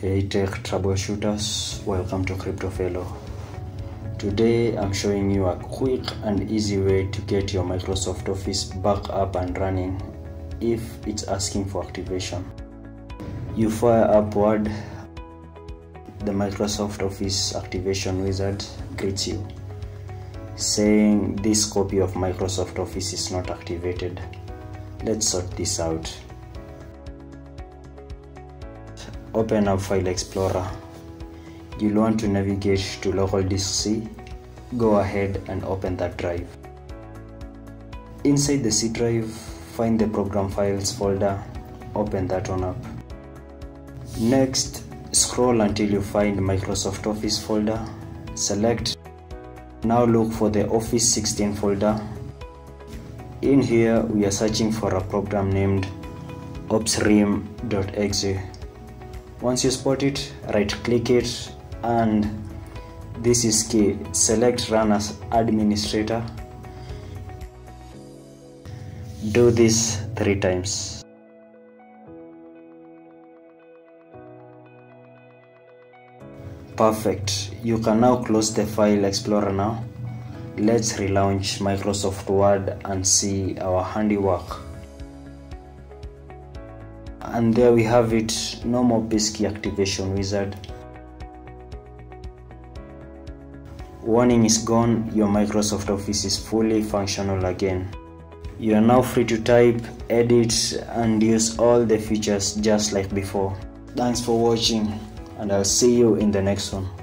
Hey tech troubleshooters, welcome to Crypto Felo. Today I'm showing you a quick and easy way to get your Microsoft Office back up and running if it's asking for activation. You fire up Word, the Microsoft Office activation wizard greets you saying this copy of Microsoft Office is not activated. Let's sort this out. Open up File Explorer. You'll want to navigate to local disk C. Go ahead and open that drive. Inside the C drive, find the program files folder. Open that one up. Next, scroll until you find Microsoft Office folder. Select. Now look for the Office 16 folder. In here, we are searching for a program named OSPPREARM.exe. Once you spot it, right click it and this is key. Select run as administrator. Do this three times. Perfect. You can now close the file explorer now. Let's relaunch Microsoft Word and see our handiwork. And there we have it, no more pesky activation wizard. Warning is gone, your Microsoft Office is fully functional again. You are now free to type, edit and use all the features just like before. Thanks for watching and I'll see you in the next one.